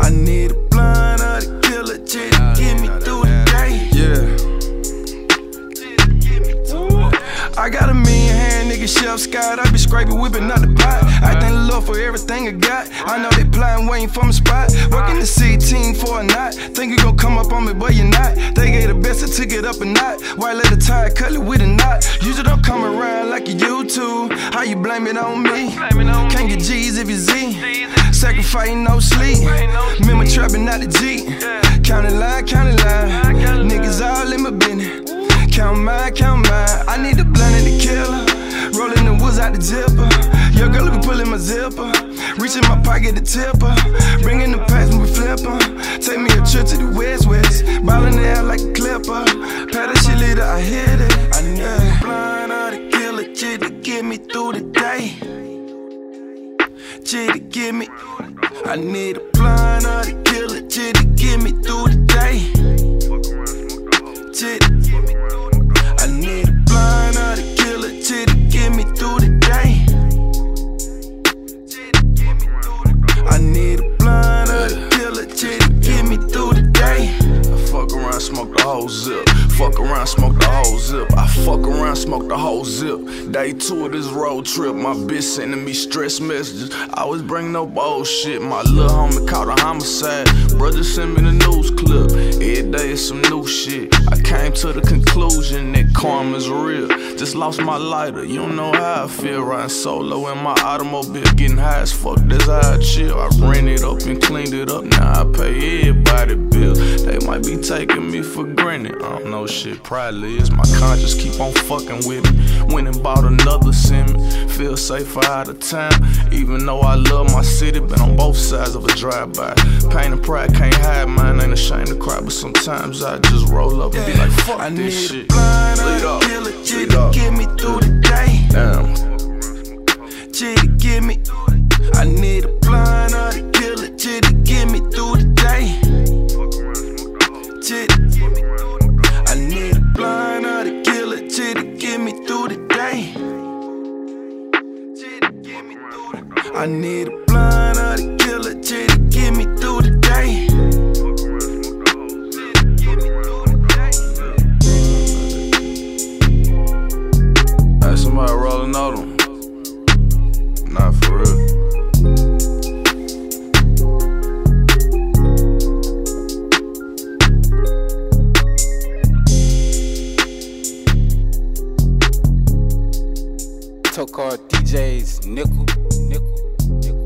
I need a blind or the killer to get me through the day. Yeah. I got a million hand nigga shelf sky. I be scraping, whipping out the pot. I thank the Lord for everything I got. I know they plotting, waiting for my spot. Working the 16 for a night. Think you gon' come up on me, but you're not. They gave the best, I took it up a knot. White leather tie, cut it with a knot. Usually don't come around like you used to. How you blame it on me? Can't get G's if you Z Sacrificing no sleep. Remember trapping out the G. Counting line, counting line. Niggas all in my business. Count mine, count mine. I need a blunt and a killer. Rolling the woods out the zipper. Your girl be pulling my zipper. Reaching my pocket to tip her. Bringing the packs when we flip her. Take me a trip to the West West. Ballin' the air like a clipper. Pat shit leader, I hit it. I need a blind or the killer shit to get me through the day. Shit to get me. I need a blind or the killer to get me through the day. Shit. I need a blind the killer to get me through the day. I need a blind to get me through the day. I fuck around, smoke the whole zip. Fuck around, smoke the whole zip. I fuck around, smoke the whole zip. Day two of this road trip, my bitch sending me stress messages. I always bring no bullshit. My little homie caught a homicide. Brother sent me the news clip. Every day is some new shit. I came to the conclusion that karma's real. Just lost my lighter. You don't know how I feel riding solo in my automobile, getting high as fuck. That's how I chill. I ran it up and cleaned it up. Now I pay everybody bills. They might be taking me for granted. I don't know shit. Probably is. My conscience keep on fucking with me. Went and bought another semi. Feel safer out of town. Even though I love my city, been on both sides of a drive-by. Pain and pride can't hide mine. Ain't ashamed to cry, but sometimes I just roll up and be like, fuck I this need shit. blind I need a blunt or the killer J to get me through the day. Hey, somebody rolling out them. Not for real. so-called DJs, nickel, nickel. You